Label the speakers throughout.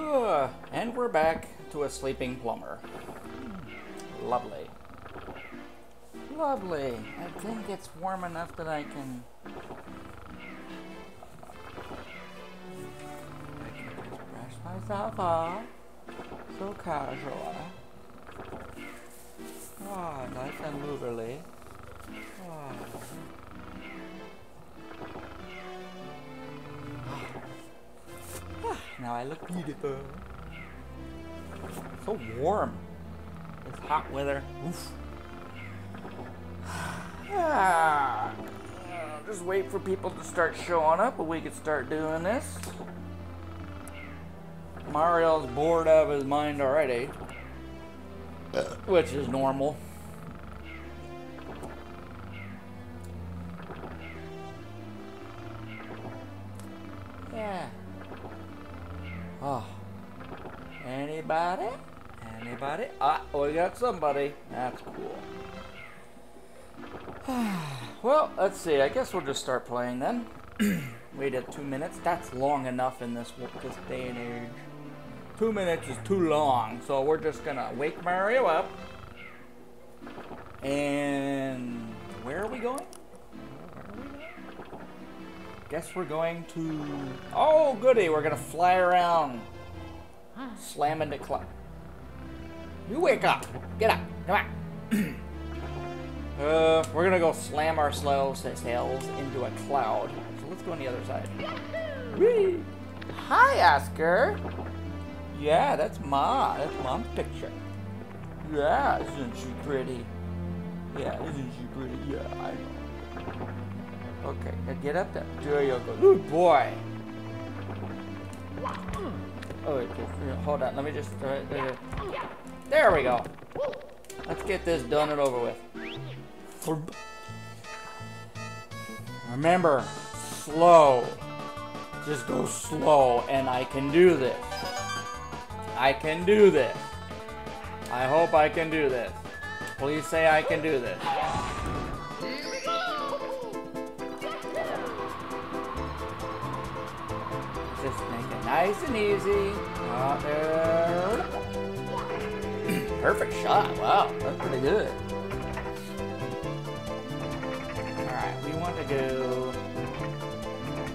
Speaker 1: And we're back to a sleeping plumber. Lovely. Lovely. I think it's warm enough that I can... Brush myself off. So casual. Ah, nice and moverly. I look beautiful. So warm. This hot weather. Oof. Just wait for people to start showing up and we can start doing this. Mario's bored out of his mind already. Which is normal. Yeah. Oh. Anybody? Anybody? Ah, we got somebody. That's cool. well, let's see. I guess we'll just start playing then. Wait at two minutes. That's long enough in this this day and age. Two minutes is too long, so we're just gonna wake Mario up. And where are we going? Guess we're going to. Oh, goody! We're gonna fly around, slam into cloud. You wake up! Get up! Come on! uh, we're gonna go slam ourselves ourselves into a cloud. So let's go on the other side. Whee! Hi, Oscar. Yeah, that's Ma. That's Mom's picture. Yeah, isn't she pretty? Yeah, isn't she pretty? Yeah, I know. Okay, now get up there. There you go. Good boy. Oh, uh, hold on. Let me just. Uh, uh, there we go. Let's get this done and over with. Remember, slow. Just go slow, and I can do this. I can do this. I hope I can do this. Please say I can do this. Nice and easy. Perfect shot. Wow, that's pretty good. Alright, we want to go...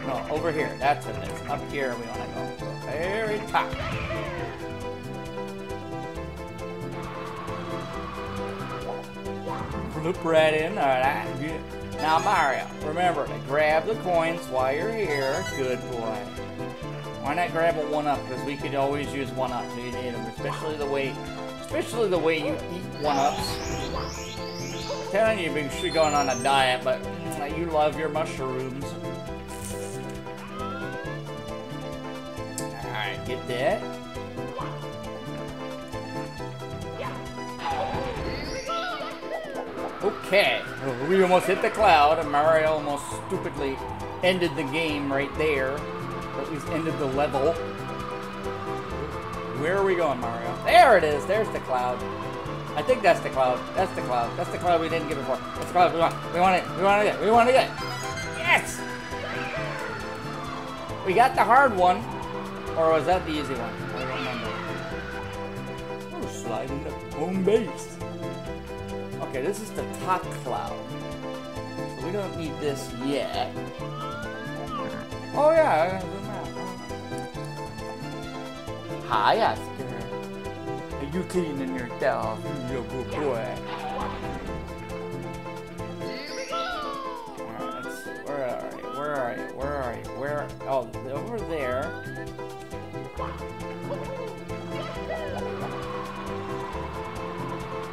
Speaker 1: No, over here. That's what it is. Up here we want to go. Very top. Flip right in. Alright. Now, Mario, remember to grab the coins while you're here. Good boy. Why not grab a one up? Because we could always use one up. So you need them, especially the way, especially the way you eat one ups. telling you, you should be going on a diet, but you love your mushrooms. Alright, get that. Okay, we almost hit the cloud, and Mario almost stupidly ended the game right there. Or at least ended the level. Where are we going, Mario? There it is. There's the cloud. I think that's the cloud. That's the cloud. That's the cloud we didn't get before. That's the cloud we want. We want it. We want it. We want to get. Yes. We got the hard one, or was that the easy one? I don't remember. We're sliding to home base. Okay, this is the top cloud. So we don't need this yet. Oh yeah, Hi, Oscar. Are you cleaning yourself? You good boy. Alright. Where are you? Where are you? Where are you? Where? Oh, over there.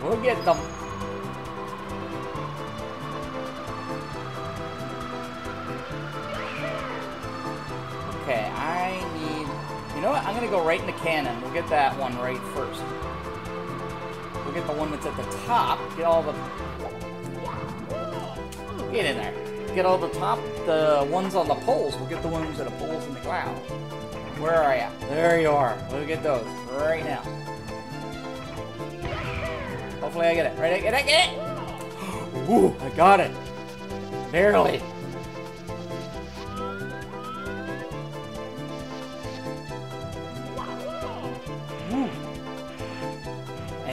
Speaker 1: We'll get them. I'm going to go right in the cannon. We'll get that one right first. We'll get the one that's at the top. Get all the... Get in there. Get all the top, the ones on the poles. We'll get the ones that are poles in the cloud. Where are you? There you are. We'll get those right now. Hopefully I get it. Right? Get it? Get it? Ooh, I got it. Barely.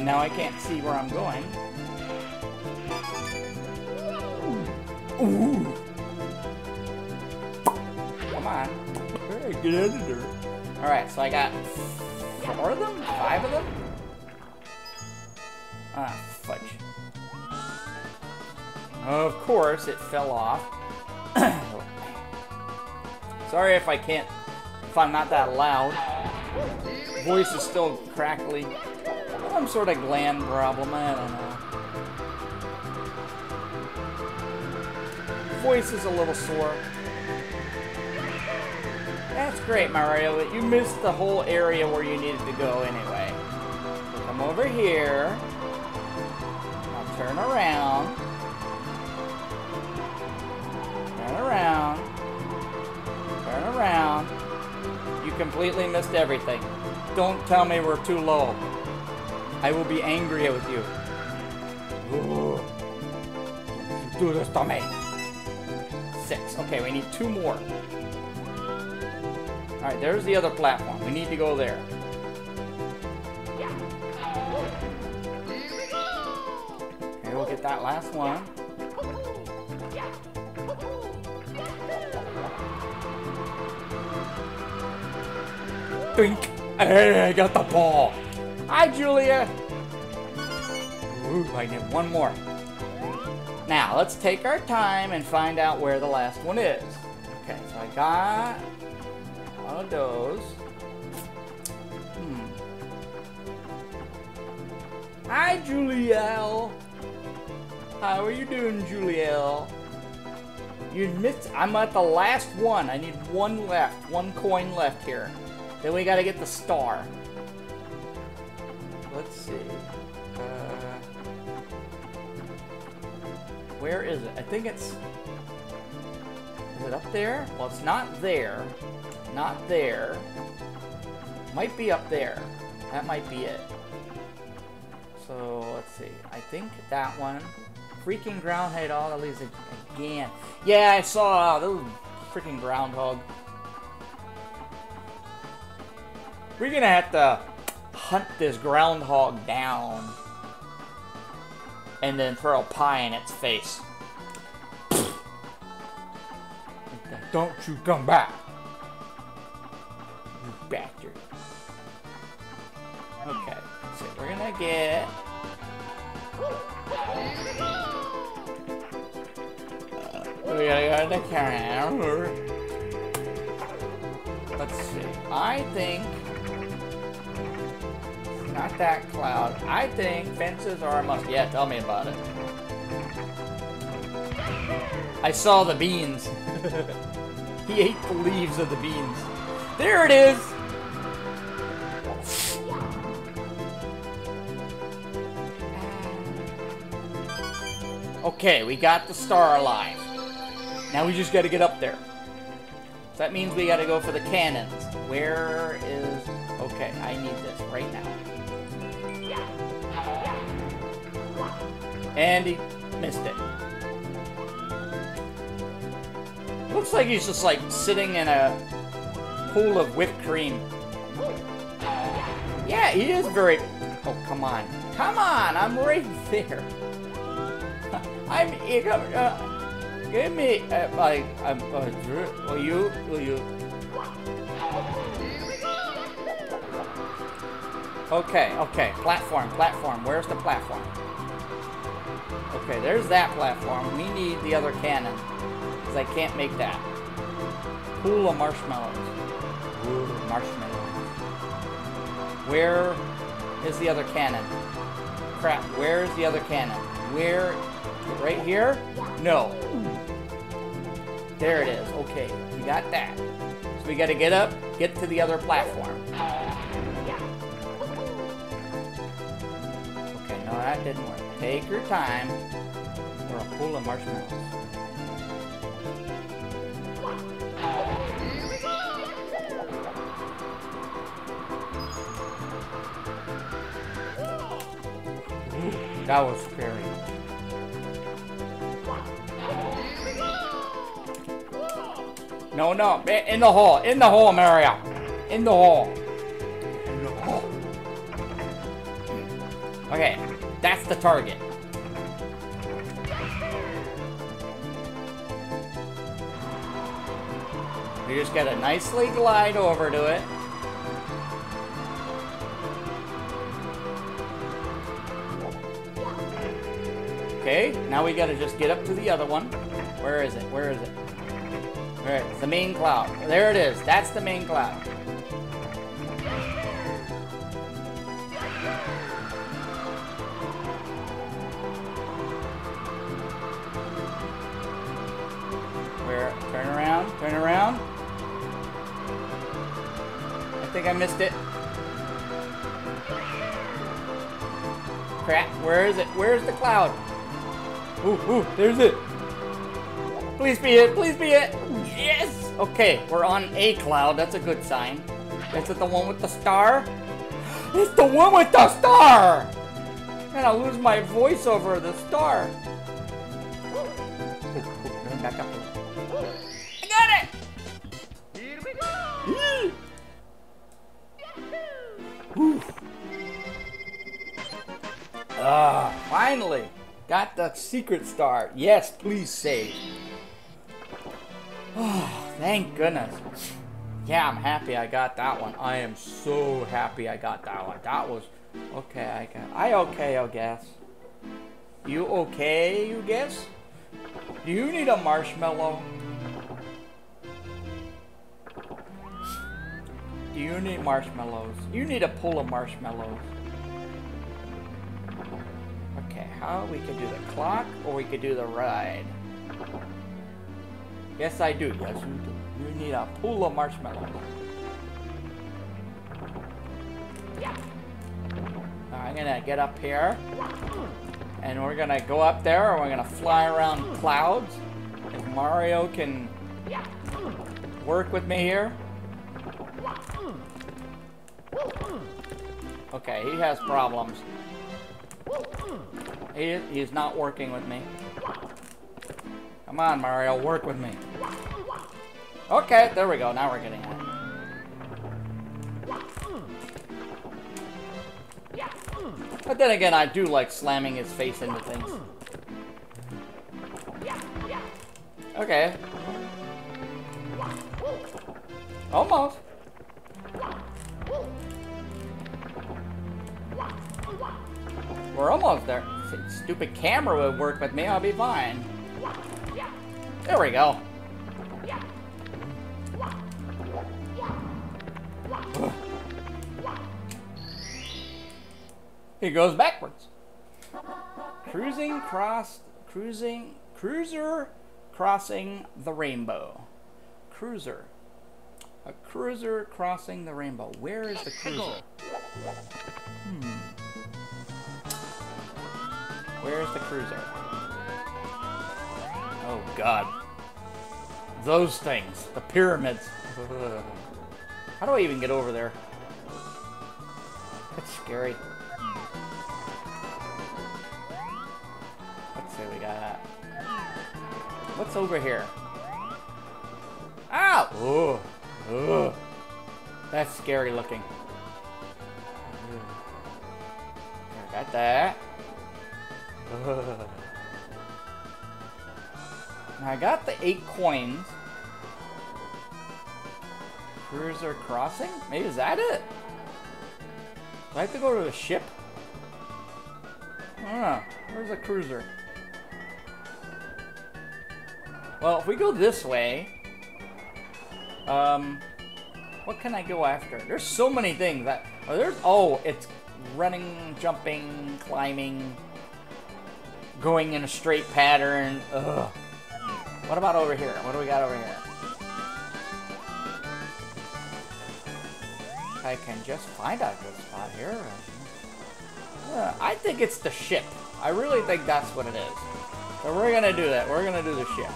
Speaker 1: Now I can't see where I'm going. Ooh. Come on. Hey, get out of there. Alright, so I got four of them? Five of them? Ah, fudge. Of course, it fell off. Sorry if I can't, if I'm not that loud. Voice is still crackly. Some sort of gland problem, I don't know. Voice is a little sore. That's great, Mario, but you missed the whole area where you needed to go anyway. Come over here. Now turn around. Turn around. Turn around. You completely missed everything. Don't tell me we're too low. I will be angry with you. Ooh. Do this to me. Six. Okay, we need two more. Alright, there's the other platform. We need to go there. Okay, we'll get that last one. Think. Hey, I got the ball. Hi, Julia. Ooh, I need one more. Now, let's take our time and find out where the last one is. Okay, so I got one of those. Hmm. Hi, Julielle. How are you doing, Julielle? You missed. I'm at the last one. I need one left. One coin left here. Then we gotta get the star. Let's see. Uh, where is it? I think it's. Is it up there? Well, it's not there. Not there. Might be up there. That might be it. So let's see. I think that one. Freaking groundhead all at least again. Yeah, I saw uh, those freaking groundhog. We're gonna have to hunt this groundhog down and then throw a pie in its face. Don't you come back, you bastard. Okay, so we're gonna get. Uh, we gotta go to the counter. Let's see. I think not that cloud. I think fences are a must. Yeah, tell me about it. I saw the beans. he ate the leaves of the beans. There it is! Okay, we got the star alive. Now we just gotta get up there. So that means we gotta go for the cannons. Where is... And he missed it. Looks like he's just like sitting in a pool of whipped cream. Yeah, he is very... Oh, come on. Come on, I'm right there. I'm... Uh, give me... Uh, like... Um, uh, will you... Will you... Okay, okay. Platform, platform. Where's the platform? Okay, there's that platform. We need the other cannon. Because I can't make that. Pool of marshmallows. Ooh, marshmallows. Where is the other cannon? Crap, where's the other cannon? Where? Right here? No. There it is. Okay, we got that. So we gotta get up, get to the other platform. Uh, okay, no, that didn't work. Take your time. Or a pool of marshmallows. That was scary. No, no, in the hole, in the hole, Mario. In the hole. In the hole. Okay, that's the target. You just gotta nicely glide over to it. Okay, now we gotta just get up to the other one. Where is it? Where is it? Alright, it's the main cloud. There it is. That's the main cloud. Missed it. Crap. Where is it? Where's the cloud? Ooh, ooh, there's it. Please be it. Please be it. Yes. Okay, we're on a cloud. That's a good sign. Is it the one with the star? It's the one with the star! And I lose my voice over the star. Finally! Got the secret star. Yes, please save. Oh, thank goodness. Yeah, I'm happy I got that one. I am so happy I got that one. That was okay. I got. I okay, I guess. You okay? You guess? Do you need a marshmallow? Do you need marshmallows? You need a pull of marshmallows. How we could do the clock or we could do the ride. Yes, I do. Yes, you do. You need a pool of marshmallows. Yeah. I'm gonna get up here. And we're gonna go up there and we're gonna fly around clouds. If Mario can work with me here. Okay, he has problems. He, he's not working with me. Come on, Mario, work with me. Okay, there we go. Now we're getting it. But then again, I do like slamming his face into things. Okay. Almost. We're almost there. Stupid camera would work with me, I'll be fine. There we go. He goes backwards. Cruising cross, cruising, cruiser crossing the rainbow. Cruiser. A cruiser crossing the rainbow. Where is the cruiser? Hmm. Where's the cruiser? Oh god. Those things. The pyramids. How do I even get over there? That's scary. Let's see, we got... that. What's over here? Ow! Oh! Oh! That's scary looking. Got that. I got the eight coins. Cruiser crossing? Maybe is that it? Do I have to go to a ship? I. Where's the cruiser? Well, if we go this way, um, what can I go after? There's so many things that. Oh, there's. Oh, it's running, jumping, climbing, going in a straight pattern. Ugh. What about over here? What do we got over here? I can just find a good spot here. Yeah, I think it's the ship. I really think that's what it is. So we're gonna do that. We're gonna do the ship.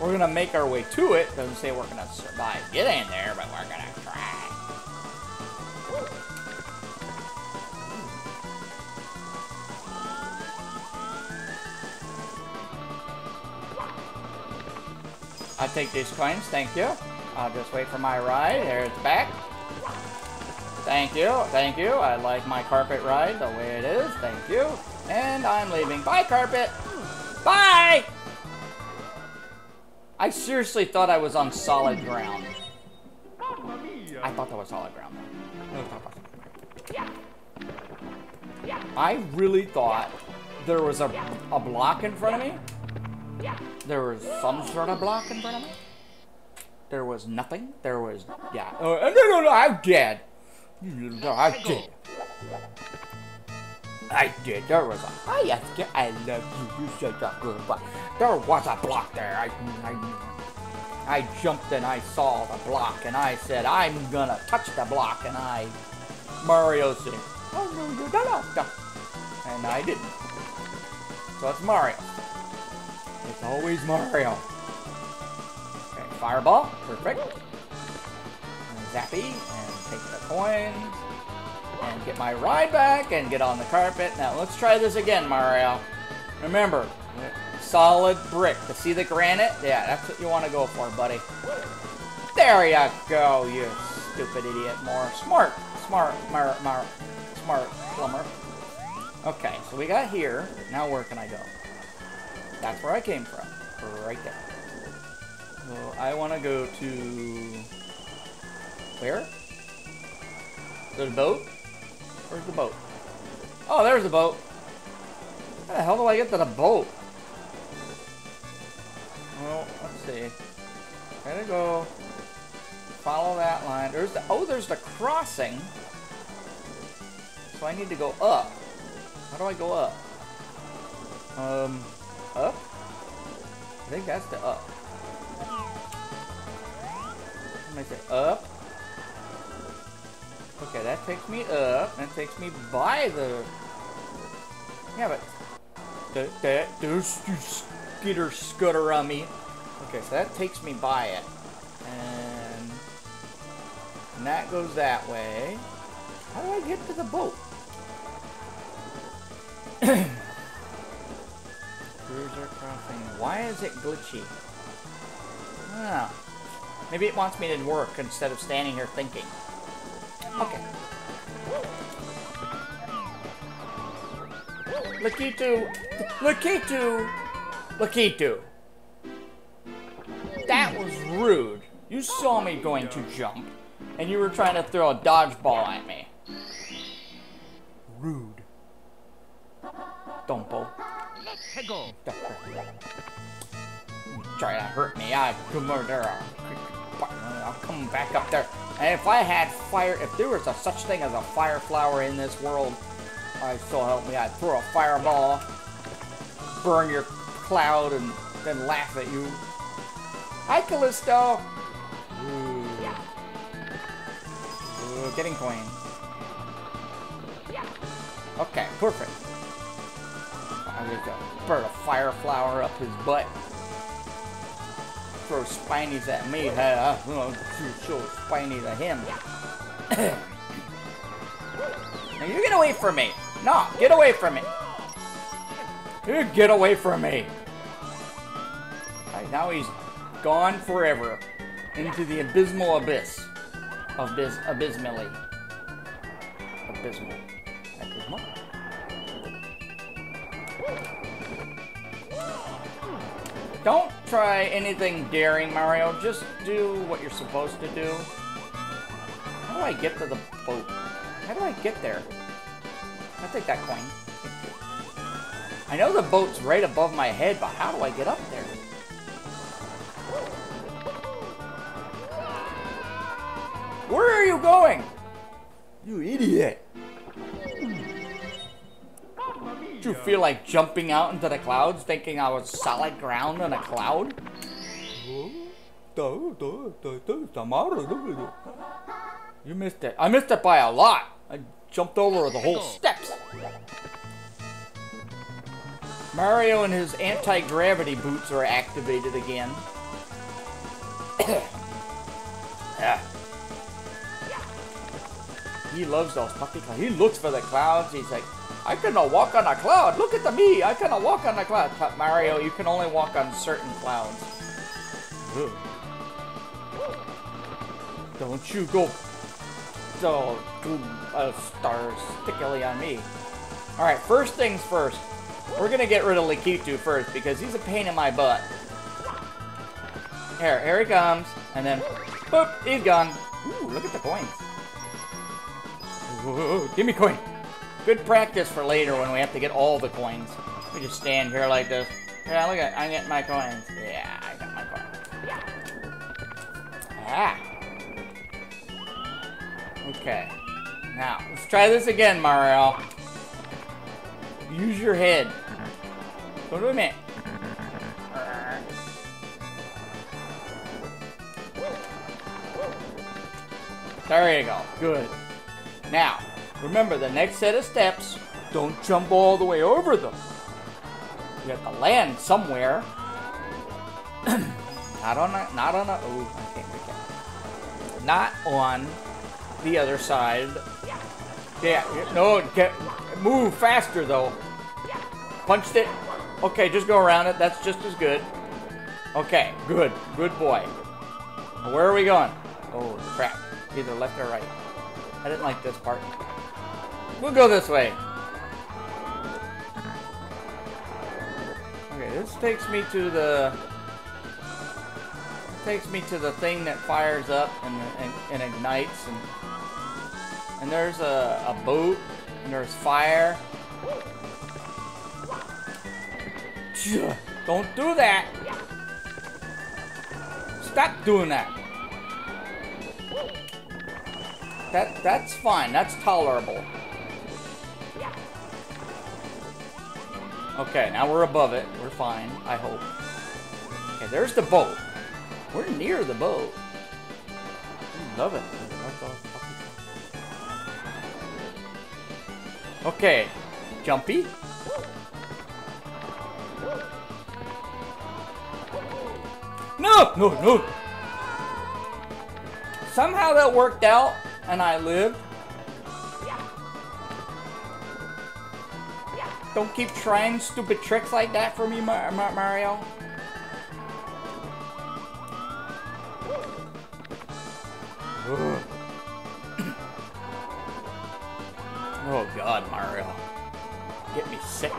Speaker 1: We're gonna make our way to it. Doesn't say we're gonna survive getting there, but we're take these coins, thank you. I'll just wait for my ride. There it's back. Thank you. Thank you. I like my carpet ride the way it is. Thank you. And I'm leaving. Bye, carpet. Bye! I seriously thought I was on solid ground. I thought that was solid ground. I really thought there was a, a block in front of me. There was some sort of block in front of me. There was nothing. There was, yeah. Uh, no, no, no, I'm dead. No, I'm dead. I did. There was a. I, I love you. You're such a good boy. There was a block there. I, I, I jumped and I saw the block and I said, I'm gonna touch the block. And I, Mario said, Oh no, you're not. And I didn't. So it's Mario. It's always Mario. Okay, fireball. Perfect. And zappy. And take the coins and get my ride back and get on the carpet. Now let's try this again, Mario. Remember, solid brick. To see the granite? Yeah, that's what you want to go for, buddy. There you go, you stupid idiot. More smart, smart, smart, smart, smart plumber. Okay, so we got here. Now where can I go? That's where I came from. Right there. So I want to go to... Where? The boat? Where's the boat? Oh, there's the boat. How the hell do I get to the boat? Well, let's see. Gotta go follow that line. There's the oh, there's the crossing. So I need to go up. How do I go up? Um, up? I think that's the up. Me say up. Okay, that takes me up. That takes me by the... Yeah, but... That, that, there's you skitter scooter on me. Okay, so that takes me by it. And... And that goes that way. How do I get to the boat? Is it glitchy? I. Maybe it wants me to work instead of standing here thinking. Okay. Lakitu! Lakitu! Lakitu! That was rude. You saw me going to jump, and you were trying to throw a dodgeball at me. Rude. Dumpo. Try to hurt me, I come over there. I'll come back up there. And if I had fire, if there was a such thing as a fire flower in this world, I so help me, I'd throw a fireball, burn your cloud, and then laugh at you. Hi, Callisto! Ooh. Ooh, getting coins. Okay, perfect. I'm gonna burn a fire flower up his butt throw spinies at me, huh? I'm gonna show spinies at him. now you get away from me! No, get away from me! You get away from me! Right, now he's gone forever into the abysmal abyss of biz abysmally. Abysmal. Abysmal? Don't try anything daring, Mario. Just do what you're supposed to do. How do I get to the boat? How do I get there? I'll take that coin. I know the boat's right above my head, but how do I get up there? Where are you going? You idiot. Feel like jumping out into the clouds thinking I was solid ground on a cloud? You missed it. I missed it by a lot. I jumped over the whole steps. Mario and his anti-gravity boots are activated again. yeah. He loves those puppy clouds. He looks for the clouds. He's like, I cannot walk on a cloud. Look at the me. I cannot walk on a cloud. But Mario, you can only walk on certain clouds. Don't you go uh, stars stickily on me. Alright, first things first. We're gonna get rid of Lakitu first because he's a pain in my butt. Here, here he comes. And then, boop, he's gone. Ooh, look at the coins. Give me coin. Good practice for later when we have to get all the coins. We just stand here like this. Yeah, look at, I get my coins. Yeah, I got my coins. Yeah. Ah. Okay. Now, let's try this again, Mario. Use your head. Go to me. There you go. Good. Now, remember the next set of steps, don't jump all the way over them. You have to land somewhere. not on a, not on a, oh, I can't, I can't. Not on the other side. Yeah, no, get, move faster though. Punched it. Okay, just go around it. That's just as good. Okay, good. Good boy. Where are we going? Oh, crap. Either left or right. I didn't like this part. We'll go this way. Okay, this takes me to the... Takes me to the thing that fires up and, and, and ignites. And, and there's a, a boat. And there's fire. Don't do that! Stop doing that! That that's fine. That's tolerable. Okay, now we're above it. We're fine, I hope. Okay, there's the boat. We're near the boat. love it. Okay, jumpy. No, no, no. Somehow that worked out and I lived. Don't keep trying stupid tricks like that for me, Mar Mar Mario. oh god, Mario. Get me sick.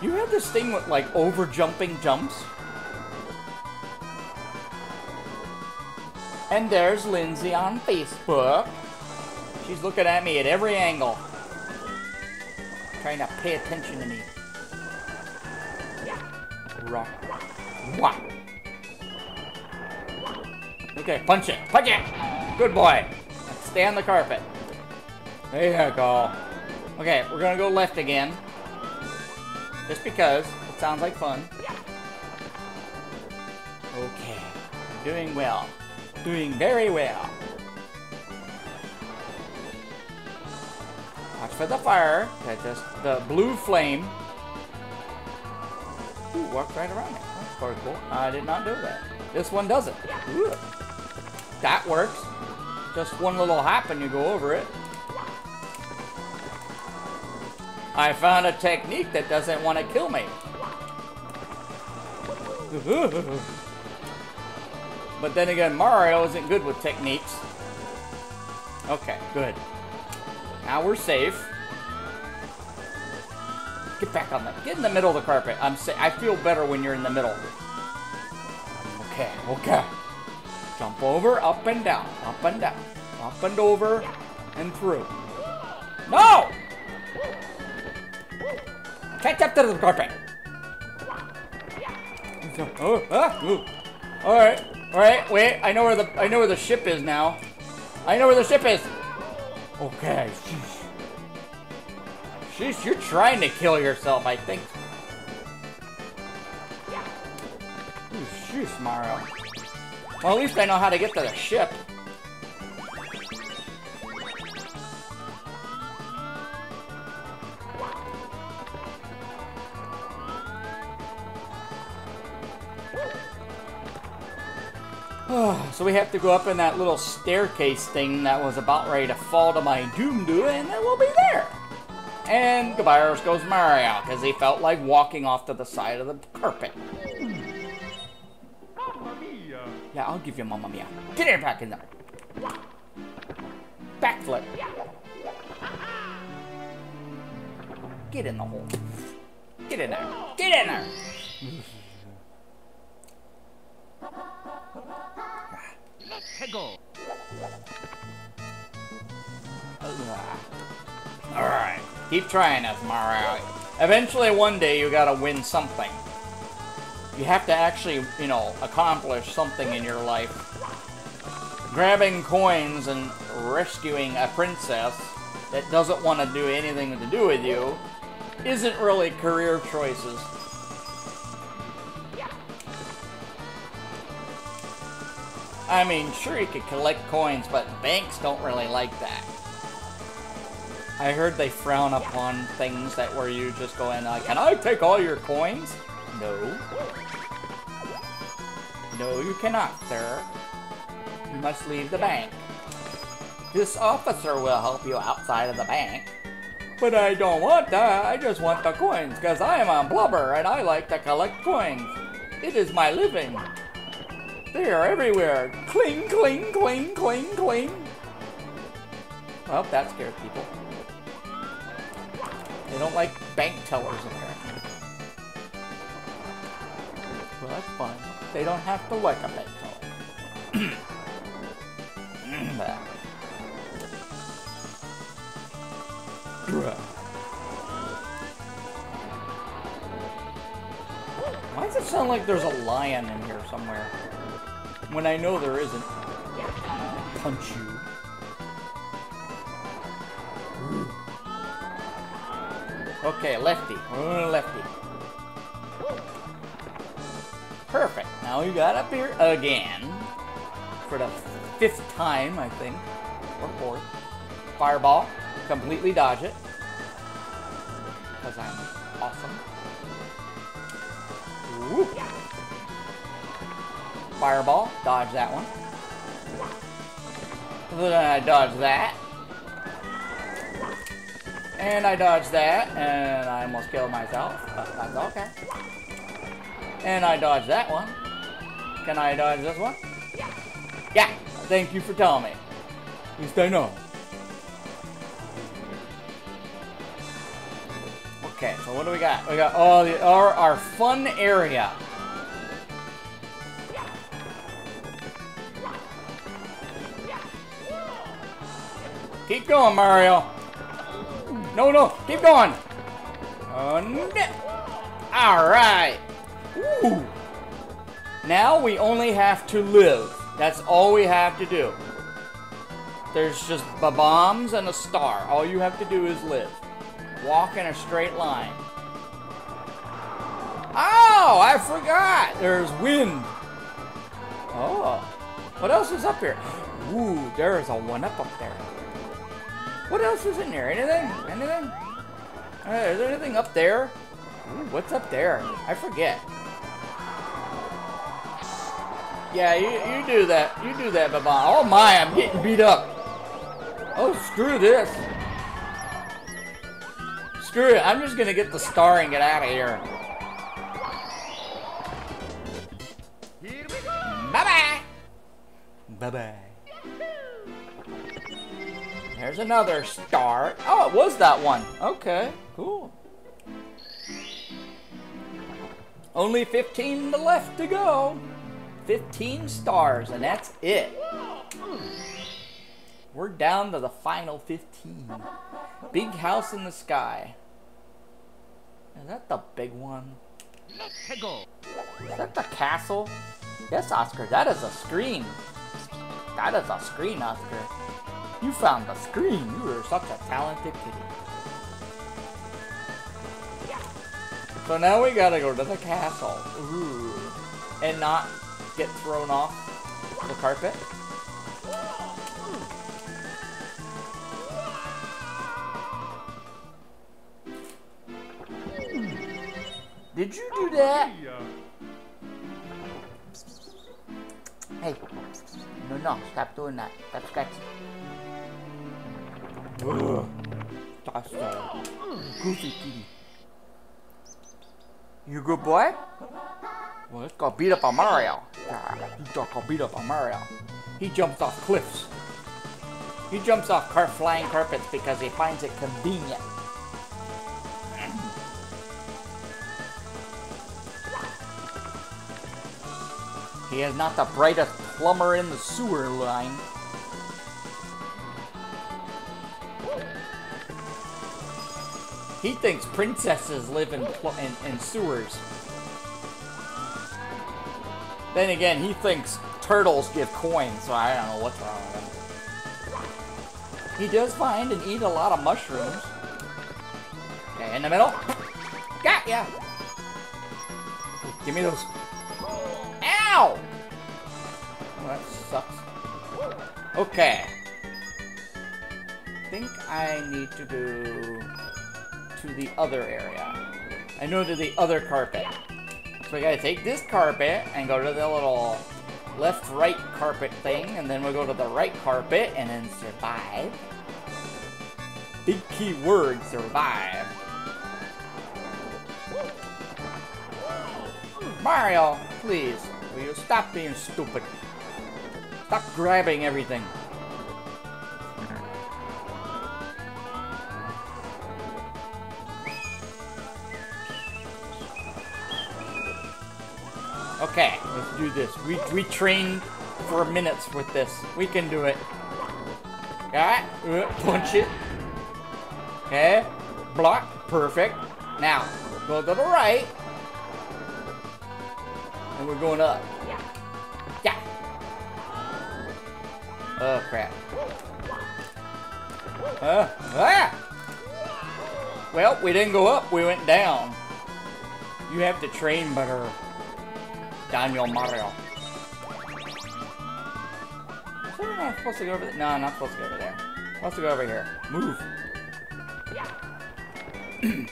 Speaker 1: You have this thing with like over jumping jumps? And there's Lindsay on Facebook. She's looking at me at every angle. Trying to pay attention to me. Rock. Wah. Okay, punch it. Punch it! Good boy. Stay on the carpet. There you go. Okay, we're gonna go left again. Just because. It sounds like fun. Okay. Doing well. Doing very well. Watch for the fire. Okay, just the blue flame. Ooh, walked right around it. That's quite cool. I did not do that. This one does it. Ooh. That works. Just one little hop and you go over it. I found a technique that doesn't want to kill me. But then again, Mario isn't good with techniques. Okay, good. Now we're safe. Get back on the, get in the middle of the carpet. I'm sa I feel better when you're in the middle. Okay, okay. Jump over, up and down, up and down, up and over, and through. No! Catch up to the carpet. Oh, ah, All right. Alright, wait, I know where the I know where the ship is now. I know where the ship is. Okay, sheesh. Sheesh, you're trying to kill yourself, I think. Ooh, sheesh, Mario. Well, at least I know how to get to the ship. so we have to go up in that little staircase thing that was about ready to fall to my doom doo, and then we'll be there. And goodbye goes Mario, because he felt like walking off to the side of the carpet. Yeah, I'll give you Mamma Mia. Get her back in there. Backflip. Get in the hole. Get in there. Get in there.
Speaker 2: Let's go.
Speaker 1: Alright. Keep trying, Mario. Eventually, one day, you gotta win something. You have to actually, you know, accomplish something in your life. Grabbing coins and rescuing a princess that doesn't want to do anything to do with you isn't really career choices. I mean, sure you could collect coins, but banks don't really like that. I heard they frown upon things that where you just go in like, can I take all your coins? No. No, you cannot, sir. You must leave the bank. This officer will help you outside of the bank. But I don't want that. I just want the coins, because I am a blubber and I like to collect coins. It is my living. They are everywhere. Cling, cling, cling, cling, cling. Well, that scared people. They don't like bank tellers apparently. Well, that's fine. They don't have to like a bank teller. Why does it sound like there's a lion in here somewhere? When I know there isn't. Punch you. Okay, lefty. Uh, lefty. Perfect. Now you got up here again. For the fifth time, I think. Or fourth. Fireball. Completely dodge it. Because I'm awesome. Fireball. Dodge that one. Then I dodge that. And I dodge that, and I almost killed myself, but that's okay. And I dodge that one. Can I dodge this one? Yeah! Thank you for telling me. At least I know. Okay, so what do we got? We got all the our, our fun area. Keep going, Mario. No, no, keep going. Oh, All right. Ooh. Now we only have to live. That's all we have to do. There's just bombs and a star. All you have to do is live. Walk in a straight line. Oh, I forgot. There's wind. Oh. What else is up here? Ooh, there is a one up up there. What else is in there? Anything? Anything? Uh, is there anything up there? Ooh, what's up there? I forget. Yeah, you, you do that. You do that, Babon. Oh my, I'm getting beat up. Oh, screw this. Screw it. I'm just going to get the star and get out of here.
Speaker 2: Here we go.
Speaker 1: Bye-bye. Bye-bye. There's another star. Oh, it was that one. Okay, cool. Only 15 left to go. 15 stars, and that's it. We're down to the final 15. Big house in the sky. Is that the big one?
Speaker 2: Let's go.
Speaker 1: Is that the castle? Yes, Oscar, that is a screen. That is a screen, Oscar. You found the screen. You are such a talented kitty. So now we gotta go to the castle. Ooh. And not get thrown off the carpet. Did you do that? Hey. No, no. Stop doing that. Stop scratching. Goofy kitty. You good boy? Well, let's beat up on Mario. Got beat up by Mario. He jumps off cliffs. He jumps off car flying carpets because he finds it convenient. He is not the brightest plumber in the sewer line. He thinks princesses live in, in, in sewers. Then again, he thinks turtles give coins, so I don't know what's wrong with him. He does find and eat a lot of mushrooms. Okay, in the middle. Got ya! Give me those. Ow! Oh, that sucks. Okay. I think I need to go to the other area. I know to the other carpet. So we gotta take this carpet and go to the little left-right carpet thing, and then we'll go to the right carpet and then survive. Big key word, survive. Mario, please, will you stop being stupid? Stop grabbing everything. We, we trained for minutes with this. We can do it. Got it? Uh, punch it. Okay. Block. Perfect. Now, go to the right. And we're going up. Yeah. Oh, crap. Uh, ah! Well, we didn't go up, we went down. You have to train better. Daniel Mario. Am I supposed to go over there? No, I'm not supposed to go over there. I'm supposed to go over here. Move.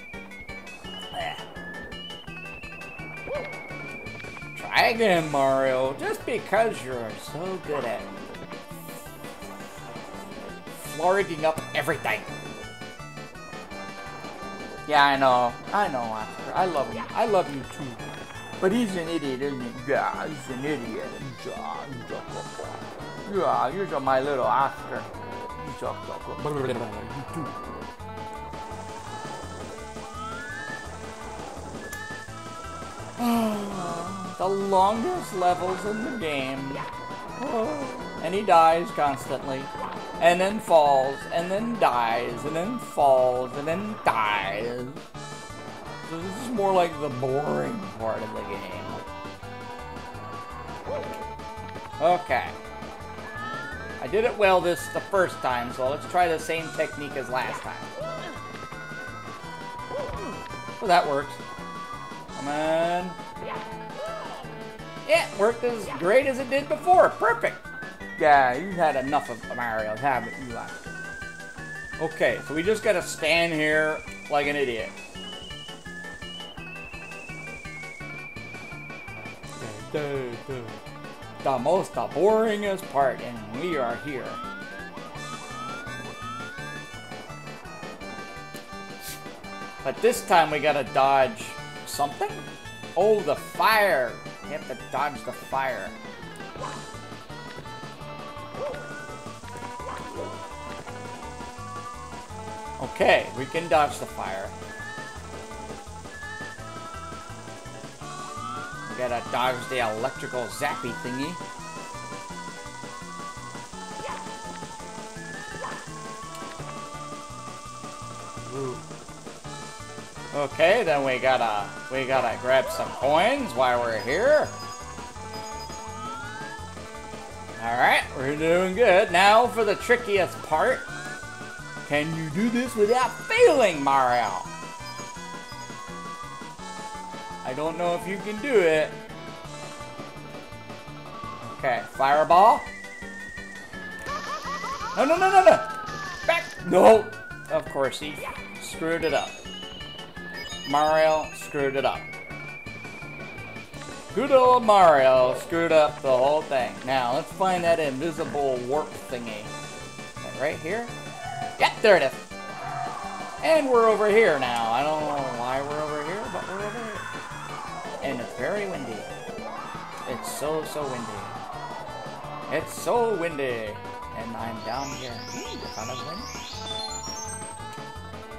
Speaker 1: Try again, Mario. Just because you're so good at flirting up everything. Yeah, I know. I know, Oscar. I love him. I love you too. But he's an idiot, isn't he? Yeah, he's an idiot. Yeah, you're just my little Oscar. You too. the longest levels in the game. And he dies constantly. And then falls, and then dies, and then falls, and then dies. So this is more like the boring part of the game. Okay. I did it well this the first time, so let's try the same technique as last time. So that works. Come on. Yeah, it worked as great as it did before. Perfect. Yeah, you've had enough of Mario, haven't you, Oscar? Okay, so we just gotta stand here like an idiot. The most the boringest part, and we are here. But this time we gotta dodge something? Oh, the fire! We have to dodge the fire. Okay, we can dodge the fire. Gotta dodge the electrical zappy thingy. Okay, then we gotta we gotta grab some coins while we're here. Alright, we're doing good. Now for the trickiest part. Can you do this without failing, Mario? I don't know if you can do it. Okay, fireball. No, no, no, no, no. Back. No. Of course, he screwed it up. Mario screwed it up. Good old Mario screwed up the whole thing. Now, let's find that invisible warp thingy. Right here? Yep, there it is. And we're over here now. I don't very windy. It's so, so windy. It's so windy. And I'm down here. Ooh, I found a wind.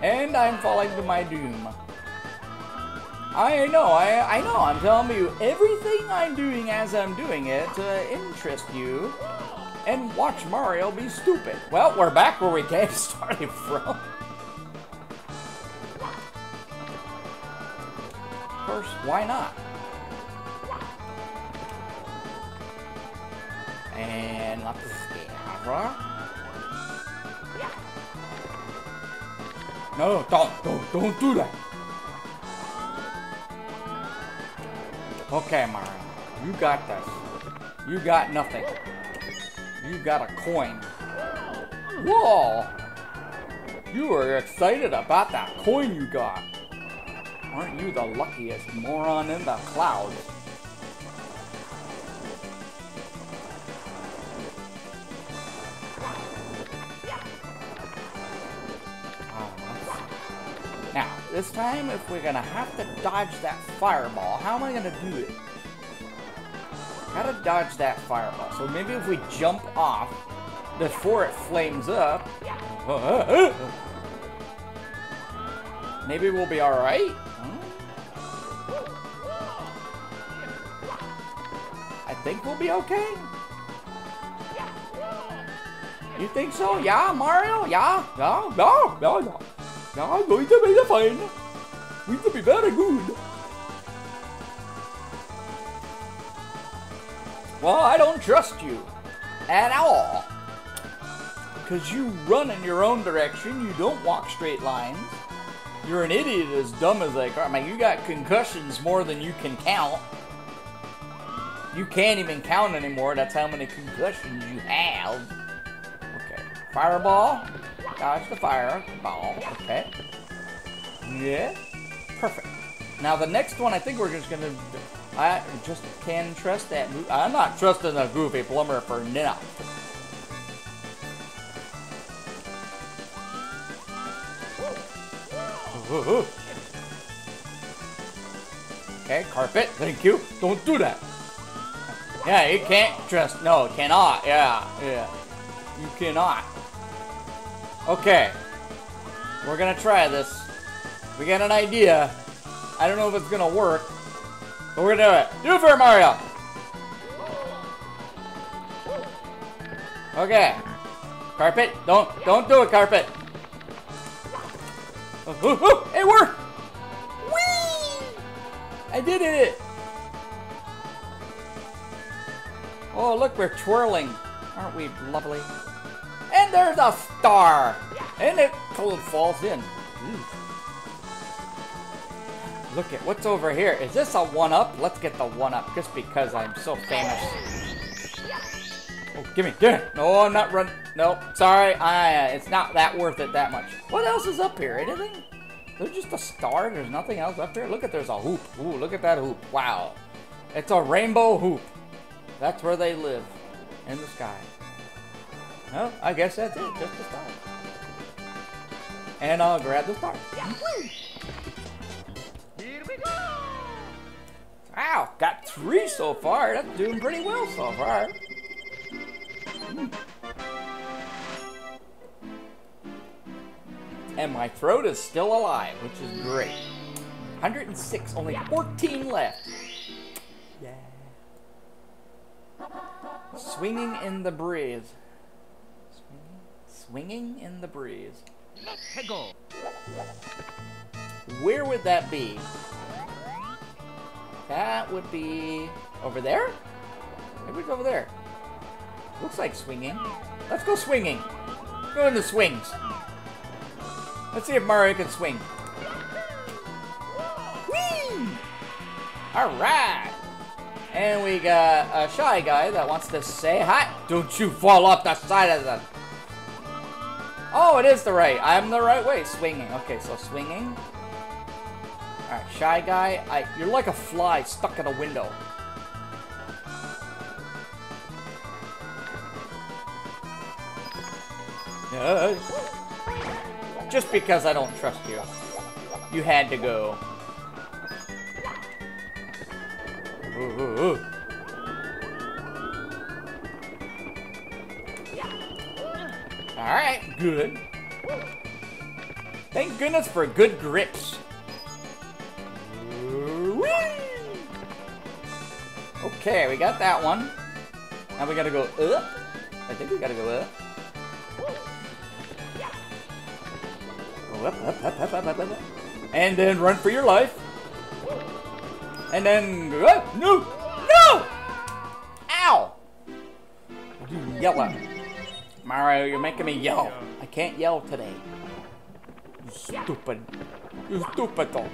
Speaker 1: And I'm falling to my doom. I know, I, I know, I'm telling you everything I'm doing as I'm doing it uh, to interest you and watch Mario be stupid. Well, we're back where we came started from. Of course, why not? And let's scabra. No, don't, don't, don't do that. Okay, Mario. You got this. You got nothing. You got a coin. Whoa! You are excited about that coin you got. Aren't you the luckiest moron in the clouds? Now, this time, if we're gonna have to dodge that fireball, how am I gonna do it? Gotta dodge that fireball. So maybe if we jump off before it flames up, maybe we'll be alright? Hmm? I think we'll be okay. You think so? Yeah, Mario? Yeah? Yeah? No, no, no. No, going to be fine. Going to be very good. Well, I don't trust you. At all. Because you run in your own direction. You don't walk straight lines. You're an idiot as dumb as they are. I mean, you got concussions more than you can count. You can't even count anymore. That's how many concussions you have. Okay. Fireball. Dodge the fireball. Okay. Yeah. Perfect. Now the next one, I think we're just gonna. I just can trust that. I'm not trusting a goofy plumber for now. Okay, carpet. Thank you. Don't do that. Yeah, you can't trust. No, cannot. Yeah, yeah. You cannot. Okay. We're gonna try this. We got an idea. I don't know if it's gonna work, but we're gonna do it. Do it for Mario. Okay. Carpet, don't don't do it, carpet. Oh, oh, oh, it worked. Whee! I did it. Oh, look, we're twirling. Aren't we lovely? And there's a star. And it falls in. Ooh. Look at what's over here. Is this a one-up? Let's get the one-up just because I'm so famous. Oh, give me, give me. No, I'm not running. Nope, sorry. I, uh, it's not that worth it that much. What else is up here? Anything? There's just a star. There's nothing else up here. Look at, there's a hoop. Ooh, look at that hoop. Wow. It's a rainbow hoop. That's where they live. In the sky. Well, I guess that's it. Just the star. And I'll grab the star.
Speaker 2: Here we go!
Speaker 1: Wow, got three so far. That's doing pretty well so far. And my throat is still alive, which is great. 106, only 14 left. Yeah. Swinging in the breeze. Swinging, in the breeze.
Speaker 2: Let's go!
Speaker 1: Where would that be? That would be over there? Maybe it's over there. Looks like swinging. Let's go swinging. Go in the swings. Let's see if Mario can swing. Whee! Alright! And we got a shy guy that wants to say hi. Don't you fall off the side of the... Oh, it is the right. I'm the right way. Swinging. Okay, so swinging. Alright, Shy Guy, I, you're like a fly stuck in a window. No. Just because I don't trust you. You had to go. Ooh, ooh, ooh. Alright good. Thank goodness for good grips. Okay, we got that one. Now we gotta go up. I think we gotta go up. Up, up, up, up, up, up, up. And then run for your life. And then up. No! No! Ow! You yell at. Mario, you're making me yell. Can't yell today. You stupid. You stupid dog.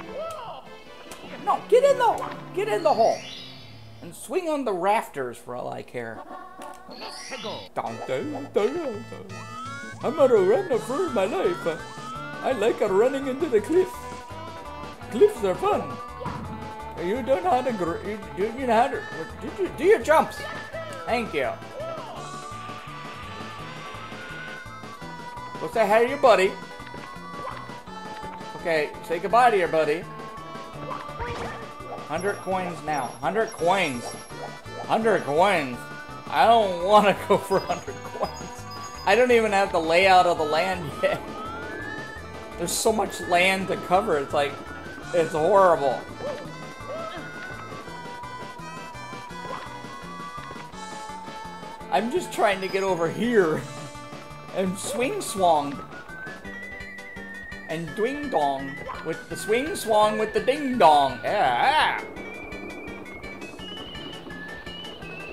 Speaker 1: No, get in the get in the hole. And swing on the rafters for all I care. I'm gonna run for my life. I like running into the cliff. Cliffs are fun. You don't know how to you, you know how to do, do your jumps. Thank you. Go say hi to your buddy. Okay, say goodbye to your buddy. 100 coins now. 100 coins. 100 coins. I don't want to go for 100 coins. I don't even have the layout of the land yet. There's so much land to cover. It's like, it's horrible. I'm just trying to get over here and swing swong and ding dong with the swing swong with the ding dong. Yeah.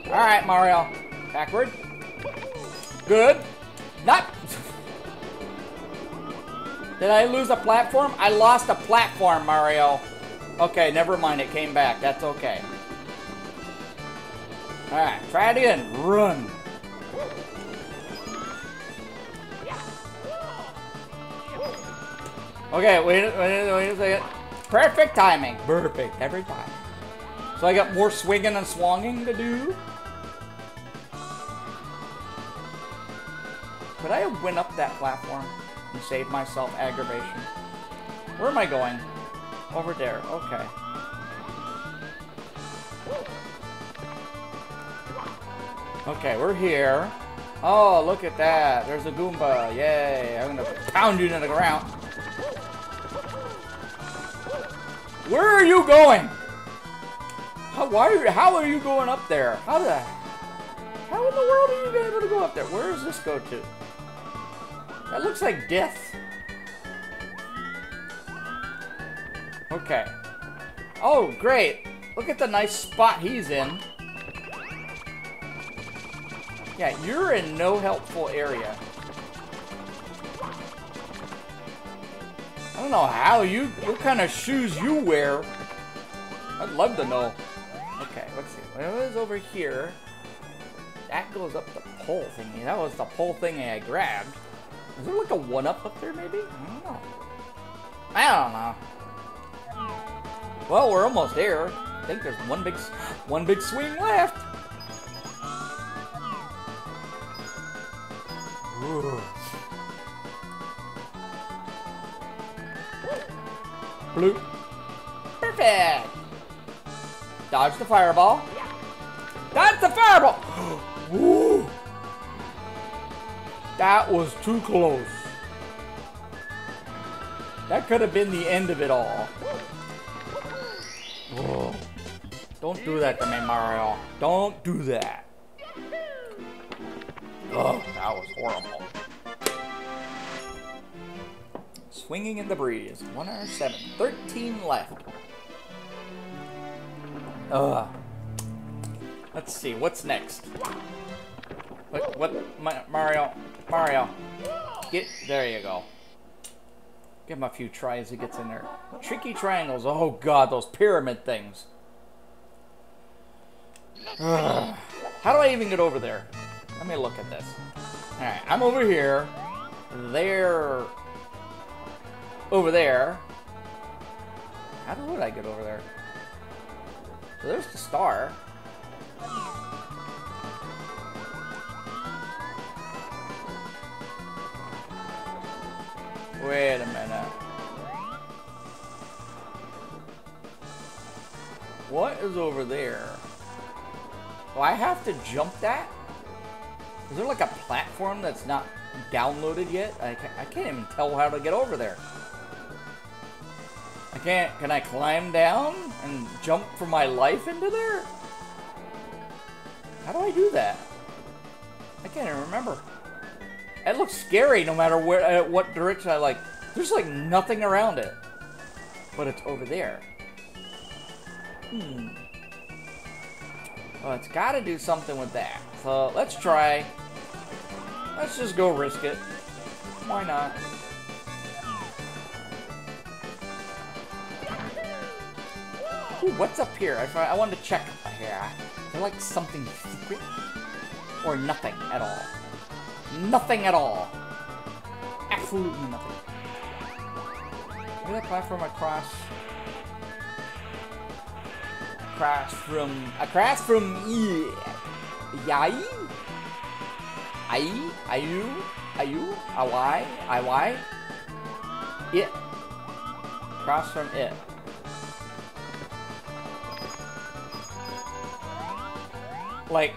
Speaker 1: All right, Mario. Backward. Good. Not. Did I lose a platform? I lost a platform, Mario. Okay, never mind. It came back. That's okay. All right, try it again. Run. Okay, wait, wait, wait a second. Perfect timing. Perfect every time. So I got more swinging and swonging to do. Could I have went up that platform and saved myself aggravation? Where am I going? Over there. Okay. Okay, we're here. Oh, look at that. There's a Goomba. Yay. I'm gonna pound you to the ground. Where are you going? How, why are you, how are you going up there? How the... How in the world are you able to go up there? Where does this go to? That looks like death. Okay. Oh, great. Look at the nice spot he's in. Yeah, you're in no helpful area. I don't know how you, what kind of shoes you wear. I'd love to know. Okay, let's see. What is over here? That goes up the pole thingy. That was the pole thingy I grabbed. Is there like a one-up up there, maybe? I don't know. I don't know. Well, we're almost there. I think there's one big, one big swing left. Ooh. Bloop. Perfect. Dodge the fireball. Dodge the fireball. Woo. That was too close. That could have been the end of it all. Whoa. Don't do that to me, Mario. Don't do that. Oh, that was horrible. Swinging in the breeze. 1 hour 7. 13 left. Ugh. Let's see, what's next? What, what, Ma- Mario, Mario, get, there you go. Give him a few tries, he gets in there. Tricky triangles, oh god, those pyramid things. Ugh. How do I even get over there? Let me look at this. Alright, I'm over here. They're over there. How would I get over there? So there's the star. Wait a minute. What is over there? Do I have to jump that? Is there like a platform that's not downloaded yet? I can't, I can't even tell how to get over there. I can't. Can I climb down and jump for my life into there? How do I do that? I can't even remember. It looks scary no matter where, uh, what direction I like. There's like nothing around it. But it's over there. Hmm. Well, it's got to do something with that. So let's try. Let's just go risk it. Why not? Ooh, what's up here? I, I wanted to check here. Is like something secret? Or nothing at all? Nothing at all. Absolutely nothing. Maybe that platform across. Across from. Across from. Yai? Ai? Ayu? Ayu? Awai? Iwai? It. Across from it. Like.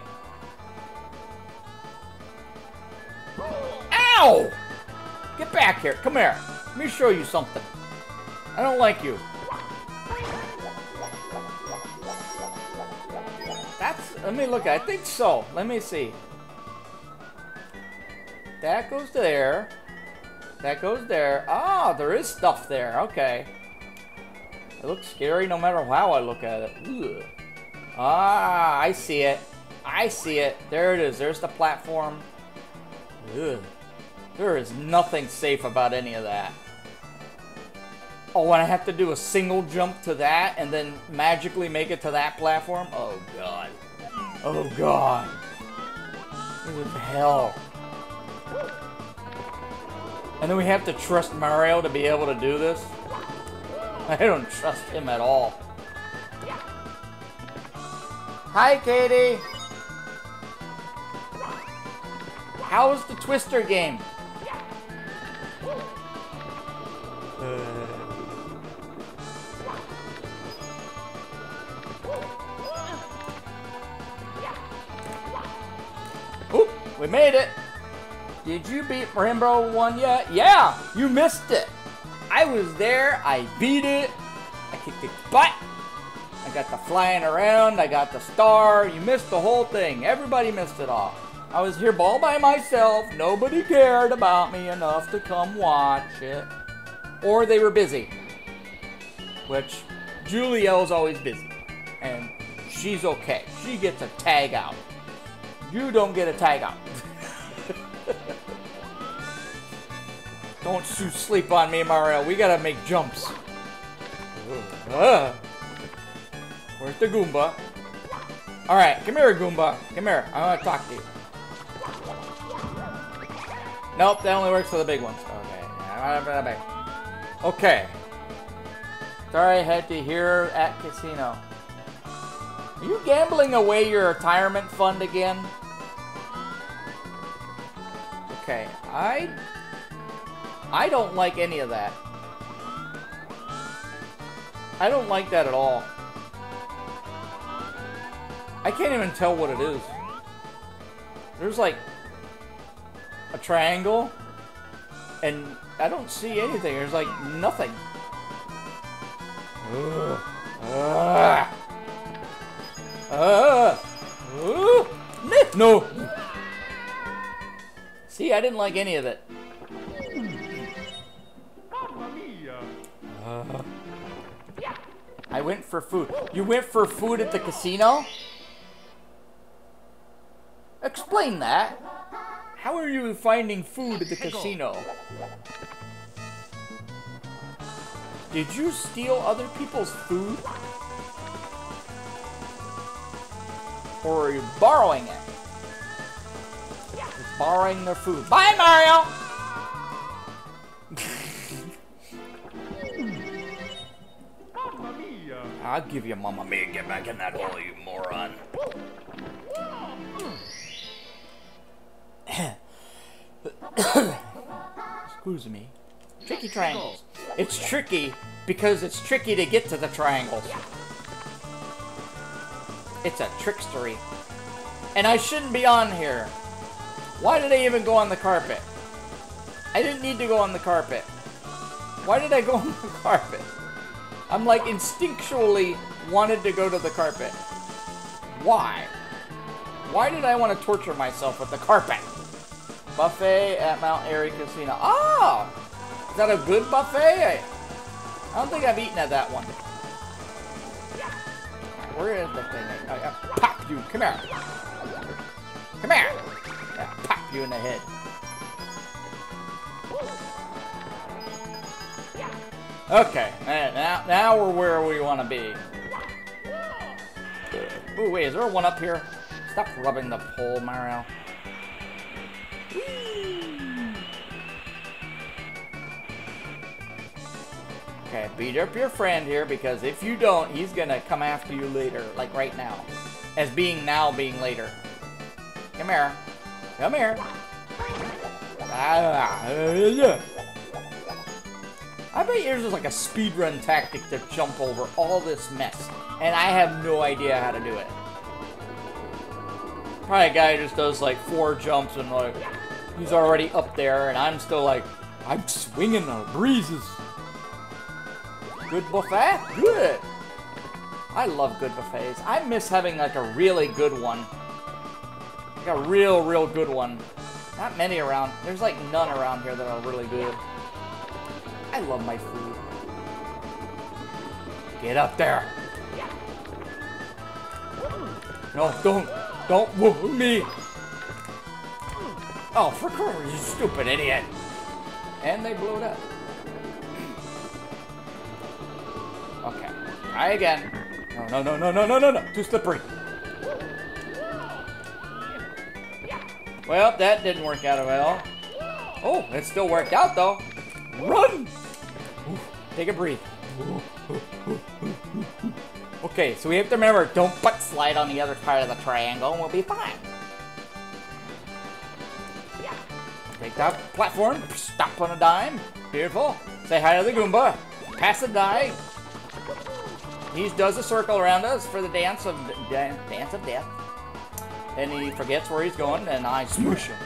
Speaker 1: Ow! Get back here. Come here. Let me show you something. I don't like you. That's, let me look. I think so. Let me see. That goes there. That goes there. Ah, there is stuff there. Okay. It looks scary no matter how I look at it. Ugh. Ah, I see it. I see it. There it is. There's the platform. Ugh. There is nothing safe about any of that. Oh, and I have to do a single jump to that and then magically make it to that platform? Oh, God. Oh, God. Is hell. And then we have to trust Mario to be able to do this? I don't trust him at all. Hi, Katie! How's the Twister game? Uh. Oop, we made it. Did you beat Rainbow 1 yet? Yeah, you missed it. I was there, I beat it, I kicked its butt. I got the flying around, I got the star. You missed the whole thing. Everybody missed it all. I was here all by myself. Nobody cared about me enough to come watch it. Or they were busy. Which, Julielle's always busy. And she's okay. She gets a tag out. You don't get a tag out. don't you sleep on me, Mario. We gotta make jumps. Uh. Where's the Goomba? Alright, come here, Goomba. Come here. I want to talk to you. Nope, that only works for the big ones. Okay. Okay. Sorry I had to hear at casino. Are you gambling away your retirement fund again? Okay, I... I don't like any of that. I don't like that at all. I can't even tell what it is. There's like a triangle, and I don't see anything. There's like nothing. Ugh. Ugh. No. See, I didn't like any of it. I went for food. You went for food at the casino? Explain that. How are you finding food at the casino? Did you steal other people's food? Or are you borrowing it? You're borrowing their food. Bye, Mario! I'll give you Mamma Mia. Get back in that hole, you moron. Excuse me. Tricky triangles. It's tricky because it's tricky to get to the triangles. It's a trickstery. And I shouldn't be on here. Why did I even go on the carpet? I didn't need to go on the carpet. Why did I go on the carpet? I'm like instinctually wanted to go to the carpet. Why? Why did I want to torture myself with the carpet? Buffet at Mount Airy Casino. Oh! Is that a good buffet? I don't think I've eaten at that one. Where is the thing? I, I, pop you! Come here! Come here! Yeah, pop you in the head. Okay, now now we're where we want to be. Ooh, wait, is there one up here? Stop rubbing the pole, Mario. Okay, beat up your friend here because if you don't, he's gonna come after you later, like right now. As being now being later. Come here. Come here. Ah. I bet yours is like a speedrun tactic to jump over all this mess. And I have no idea how to do it. Probably a guy just does like four jumps and like, he's already up there and I'm still like, I'm swinging the breezes. Good buffet? Good. I love good buffets. I miss having like a really good one. Like a real, real good one. Not many around. There's like none around here that are really good. I love my food. Get up there. No, don't. Don't woo me. Oh, for course, you stupid idiot. And they blew it up. Try again. No, no, no, no, no, no, no. no. Too slippery. Well, that didn't work out well. Oh, it still worked out, though. Run! Take a breathe. Okay, so we have to remember, don't butt slide on the other part of the triangle and we'll be fine. Take that platform, stop on a dime. Beautiful. Say hi to the Goomba. Pass the die. He does a circle around us for the dance of dance of death. And he forgets where he's going, and I smoosh him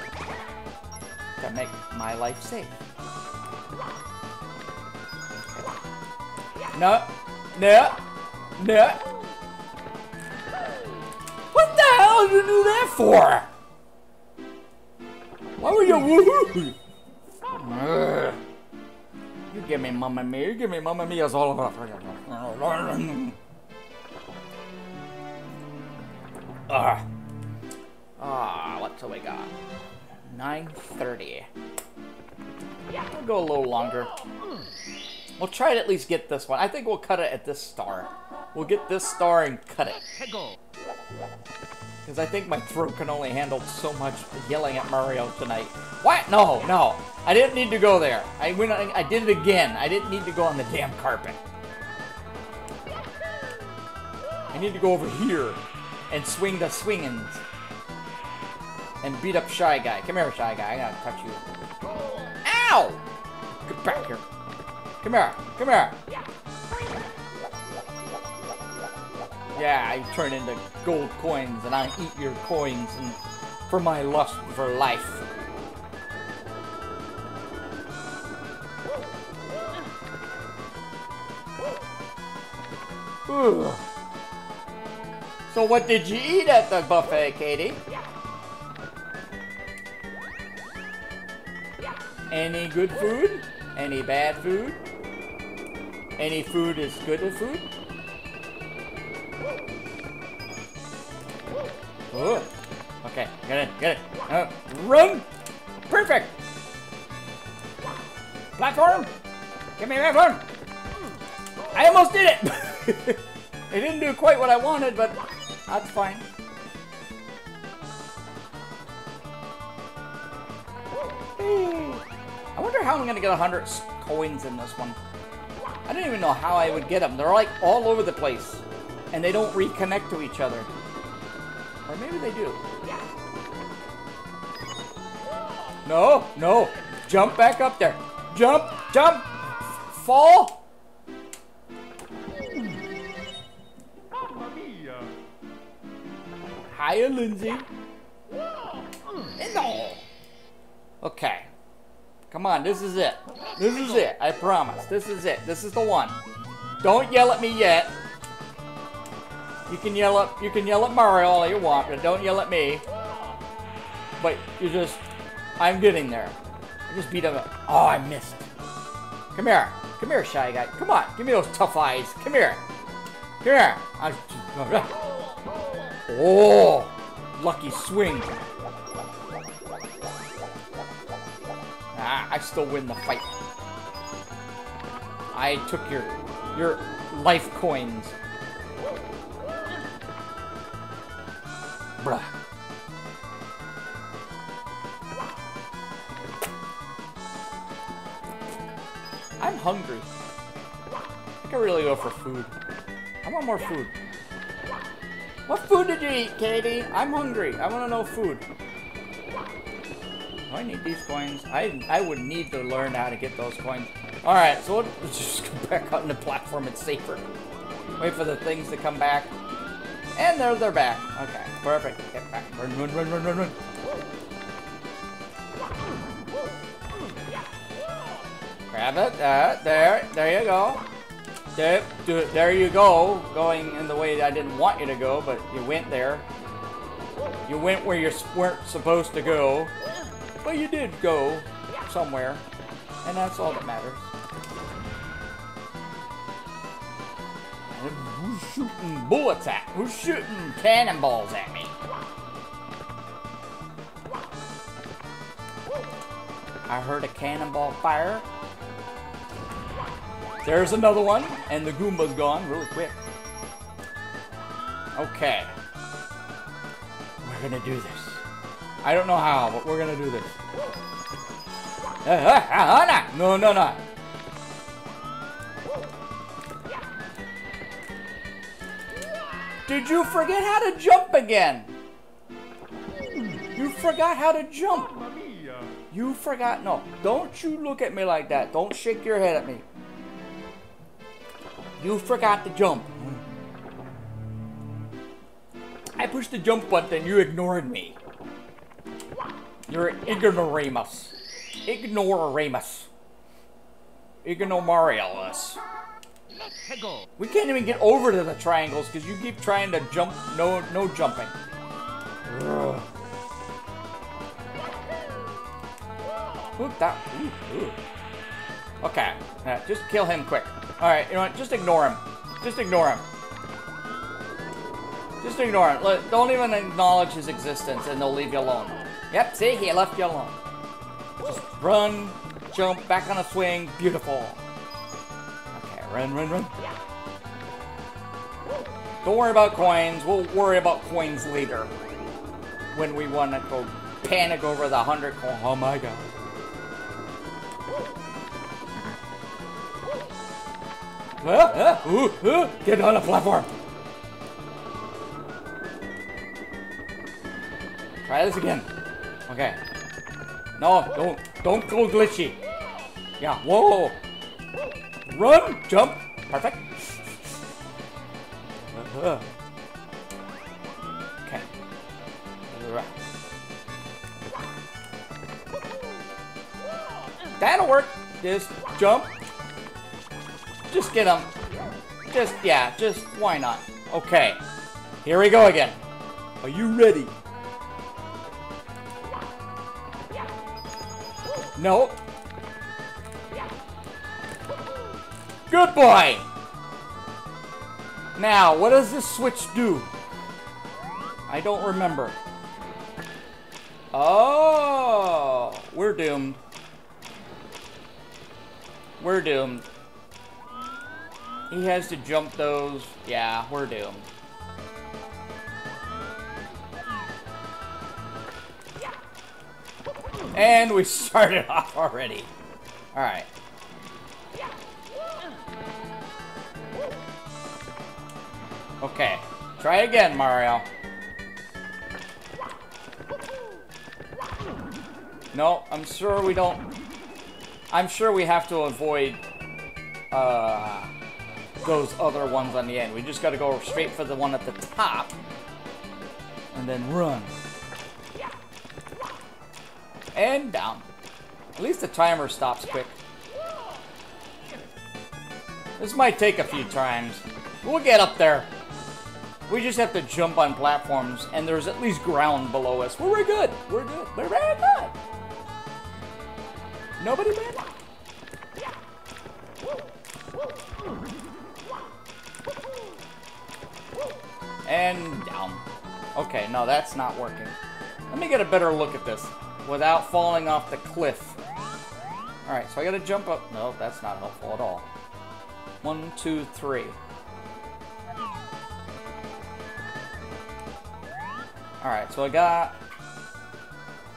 Speaker 1: to make my life safe. No, no, no. What the hell did you do that for? Why were you woohoo? You give me Mamma Mia, you give me Mamma Mia's all about. Ah. Ah, what what's we got? 9.30. Yeah, We'll go a little longer. We'll try to at least get this one. I think we'll cut it at this star. We'll get this star and cut it. Because I think my throat can only handle so much yelling at Mario tonight. What? No, no. I didn't need to go there. I went. I did it again. I didn't need to go on the damn carpet. I need to go over here and swing the swingins. And beat up Shy Guy. Come here, Shy Guy. I gotta touch you. Ow! Get back here. Come here. Come here. Yeah, I turn into gold coins and I eat your coins and for my lust for life. Ugh. So what did you eat at the buffet, Katie? Any good food? Any bad food? Any food is good food? Oh. Okay, get it, get it. Uh, run! Perfect! Platform! Give me a platform! I almost did it! it didn't do quite what I wanted, but that's fine. I wonder how I'm gonna get 100 coins in this one. I don't even know how I would get them. They're like all over the place. And they don't reconnect to each other. Or maybe they do. No, no. Jump back up there. Jump, jump, fall. Hiya, Lindsay. No. Okay. Come on, this is it. This is it. I promise. This is it. This is the one. Don't yell at me yet. You can yell at you can yell at Mario all you want, but don't yell at me. But you just I'm getting there. I just beat up. Oh, I missed. Come here. Come here, shy guy. Come on. Give me those tough eyes. Come here. Come here. I- Oh, lucky swing. Ah, I still win the fight. I took your your life coins. Bruh. I'm hungry. I could really go for food. I want more food. What food did you eat, Katie? I'm hungry. I want to know food. Do I need these coins? I I would need to learn how to get those coins. All right, so let's just go back on the platform. It's safer. Wait for the things to come back. And there they're back. Okay, perfect. Get back. Run, run, run, run, run, run. Grab it. Uh, there. There you go. There, there you go. Going in the way I didn't want you to go, but you went there. You went where you weren't supposed to go. But you did go somewhere. And that's all that matters. And Who's shooting bullets at? Who's shooting cannonballs at me? I heard a cannonball fire. There's another one, and the Goomba's gone really quick. Okay. We're gonna do this. I don't know how, but we're gonna do this. No, no, no. Did you forget how to jump again? You forgot how to jump. You forgot. No, don't you look at me like that. Don't shake your head at me. You forgot to jump. I pushed the jump button. You ignored me. You're ignoramus. Ignoramus. Ignomarialus. We can't even get over to the triangles because you keep trying to jump. No, no jumping. Ugh. That. Ooh, ooh. Okay, yeah, just kill him quick. All right, you know what? Just ignore him. Just ignore him. Just ignore him. Let- Don't even acknowledge his existence, and they'll leave you alone. Yep. See, he left you alone. Just run, jump, back on a swing. Beautiful. Okay, run, run, run. Yeah. Don't worry about coins. We'll worry about coins later. When we want to go panic over the hundred coin. Oh my god. Ooh, ooh, get on the platform. Try this again. Okay. No, don't, don't go glitchy. Yeah, whoa. Run, jump. Perfect. Uh-huh. Okay. That'll work. Just jump. Just get him. Just, yeah, just, why not? Okay. Here we go again. Are you ready? Nope. Good boy! Now, what does this switch do? I don't remember. Oh, we're doomed. We're doomed. He has to jump those. Yeah, we're doomed. And we started off already. Alright. Okay. Try again, Mario. No, I'm sure we don't... I'm sure we have to avoid uh, those other ones on the end. We just gotta go straight for the one at the top. And then run. And down. At least the timer stops quick. This might take a few times. We'll get up there. We just have to jump on platforms, and there's at least ground below us. We're good. We're good. We're very good. Nobody bad. And down. Okay, no, that's not working. Let me get a better look at this without falling off the cliff. Alright, so I gotta jump up. No, that's not helpful at all. One, two, three. Alright, so I got...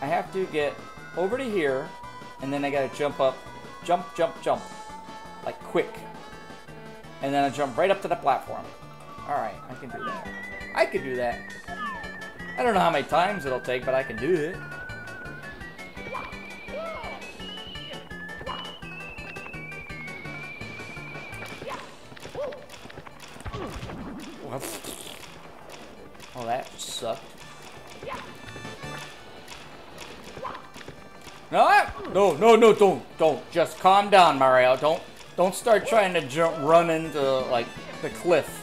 Speaker 1: I have to get over to here, and then I gotta jump up. Jump, jump, jump. Like, quick. And then I jump right up to the platform. Alright, I can do that. I can do that. I don't know how many times it'll take, but I can do it. Oh, that sucked. No, no, no, no, don't, don't. Just calm down, Mario. Don't, don't start trying to jump, run into like the cliff.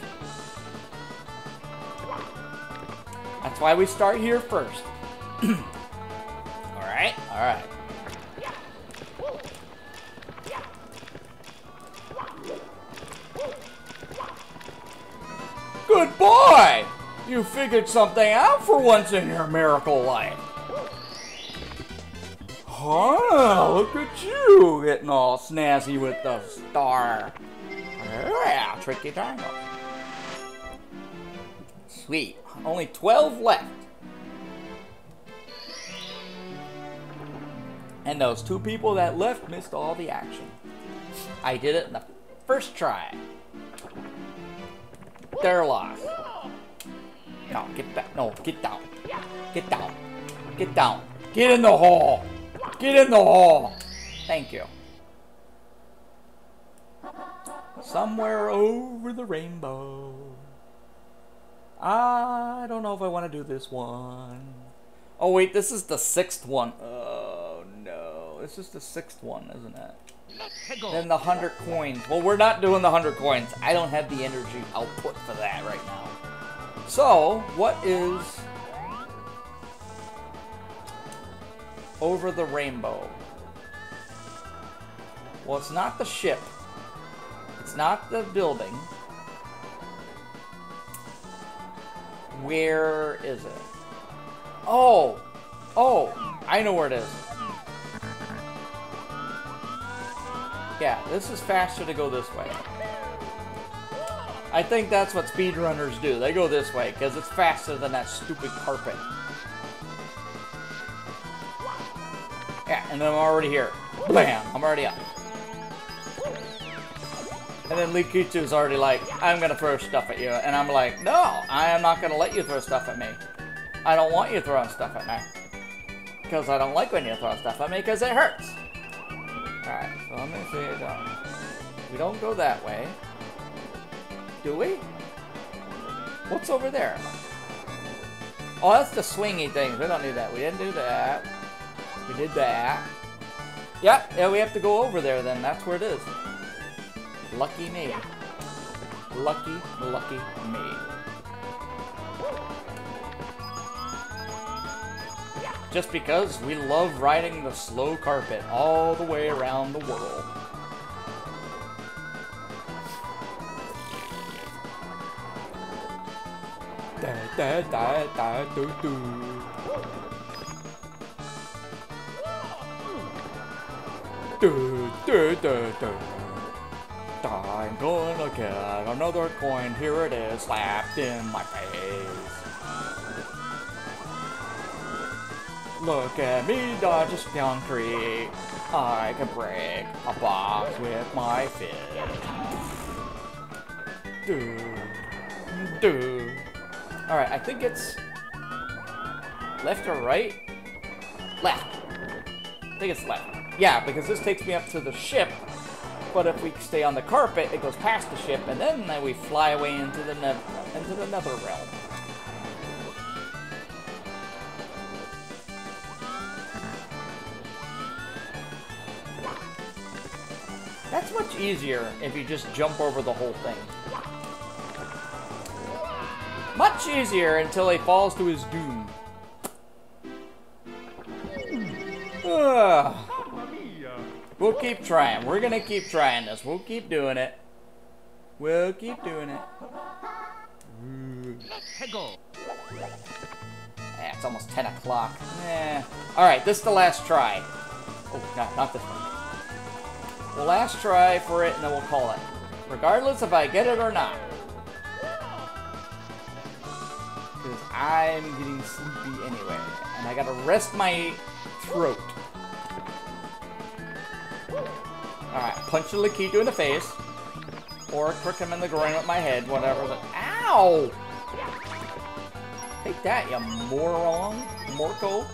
Speaker 1: That's why we start here first. all right, all right. Good boy! You figured something out for once in your miracle life. Huh, look at you getting all snazzy with the star. Yeah, tricky triangle. Sweet. Only 12 left. And those two people that left missed all the action. I did it in the first try. They're lost. No, get back. No, get down. Get down. Get down. Get in the hole. Get in the hole. Thank you. Somewhere over the rainbow. I don't know if I want to do this one. Oh wait, this is the sixth one. Oh no, this is the sixth one, isn't it? Then the hundred coins. Well, we're not doing the hundred coins. I don't have the energy output for that right now. So, what is over the rainbow? Well, it's not the ship. It's not the building. Where is it? Oh! Oh! I know where it is. Yeah, this is faster to go this way. I think that's what speedrunners do. They go this way, because it's faster than that stupid carpet. Yeah, and I'm already here. Bam! I'm already up. And then Lakitu's already like, I'm gonna throw stuff at you. And I'm like, no, I am not gonna let you throw stuff at me. I don't want you throwing stuff at me. Because I don't like when you throw stuff at me, because it hurts. Alright, so let me see. We don't go that way. Do we? What's over there? Oh, that's the swingy things. We don't need that. We didn't do that. We did that. Yeah, yeah, we have to go over there then. That's where it is. Lucky me. Lucky, lucky me. Just because we love riding the slow carpet all the way around the world. Da da da da do do. Do do do do. Gonna get another coin. Here it is, slapped in my face. Look at me dodge a concrete. I can break a box with my fist. Do, do. All right, I think it's left or right. Left. I think it's left. Yeah, because this takes me up to the ship but if we stay on the carpet, it goes past the ship, and then we fly away into the into the nether realm. That's much easier if you just jump over the whole thing. Much easier until he falls to his doom. Ugh. We'll keep trying. We're gonna keep trying this. We'll keep doing it. We'll keep doing it. Eh, it's almost 10 o'clock. Eh. Alright, this is the last try. Oh, no, not this one. The last try for it, and then we'll call it. Regardless if I get it or not. Because I'm getting sleepy anyway. And I gotta rest my throat. Alright, punch the Lakitu in the face. Or crick him in the groin with my head, whatever. Ow! Take that, you moron. Morco.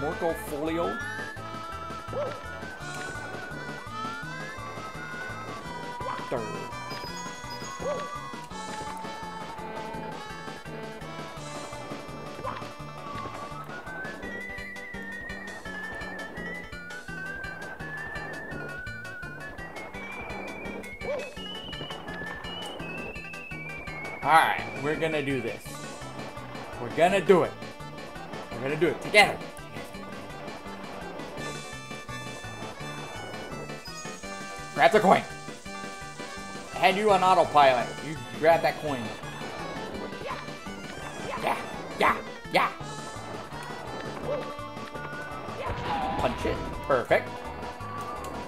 Speaker 1: Morco Folio. Durr. Alright, we're gonna do this. We're gonna do it. We're gonna do it together. Grab the coin. I had you on autopilot. You grab that coin. Yeah, yeah, yeah. Punch it. Perfect.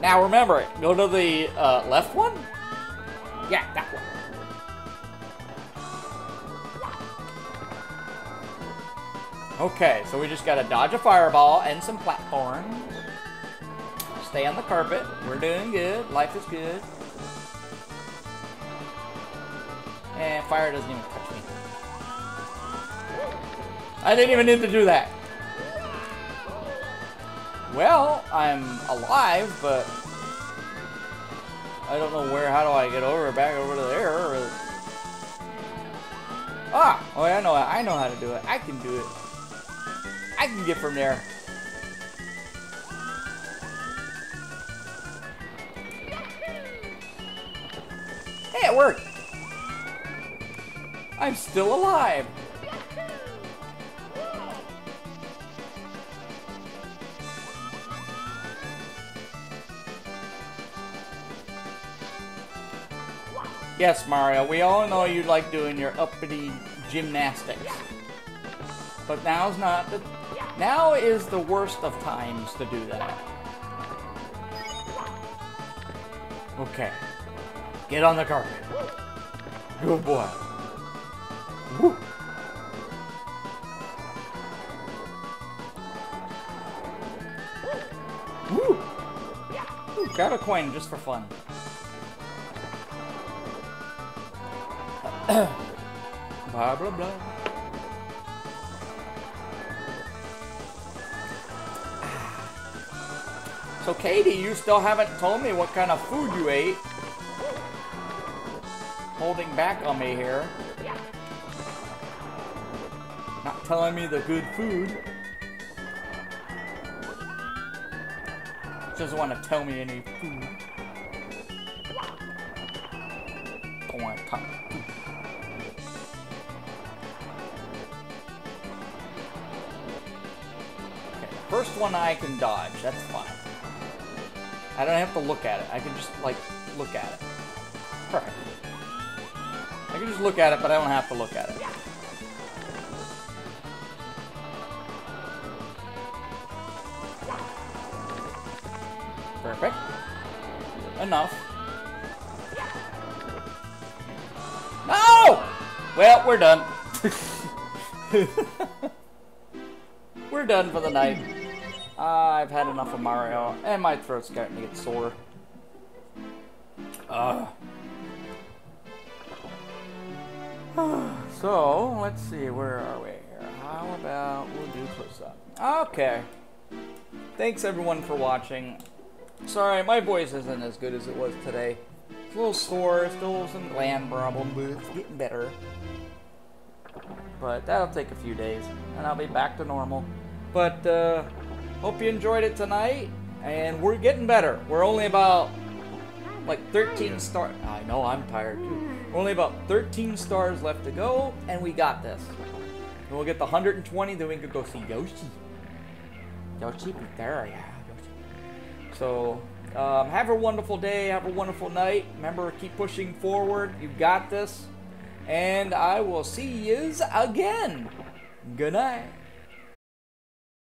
Speaker 1: Now remember, go to the uh, left one. Yeah, Okay, so we just gotta dodge a fireball and some platforms. Stay on the carpet. We're doing good. Life is good. And fire doesn't even touch me. I didn't even need to do that. Well, I'm alive, but I don't know where. How do I get over back over to there? Or... Ah, oh, I know. I know how to do it. I can do it. I can get from there. Hey, it worked. I'm still alive. Yes, Mario, we all know you like doing your uppity gymnastics. But now's not the now is the worst of times to do that. Okay. Get on the carpet. Good boy. Woo. Woo. Ooh, grab a coin just for fun. blah blah blah. So Katie, you still haven't told me what kind of food you ate. Holding back on me here. Not telling me the good food. Doesn't want to tell me any food. Don't want to talk. Okay, first one I can dodge. That's fine. I don't have to look at it. I can just, like, look at it. Perfect. I can just look at it, but I don't have to look at it. Perfect. Enough. No! Well, we're done. we're done for the night. I've had enough of Mario, and my throat's starting to get sore. Ugh. so, let's see, where are we here? How about we'll do close up? Okay. Thanks everyone for watching. Sorry, my voice isn't as good as it was today. It's a little sore, still some gland problem, but it's getting better. But that'll take a few days, and I'll be back to normal. But, uh, Hope you enjoyed it tonight, and we're getting better. We're only about like 13 stars. I know I'm tired too. Only about 13 stars left to go, and we got this. And we'll get the 120, then we can go see Yoshi. Yoshi be there, yeah. So, um, have a wonderful day. Have a wonderful night. Remember, keep pushing forward. You got this. And I will see yous again. Good night.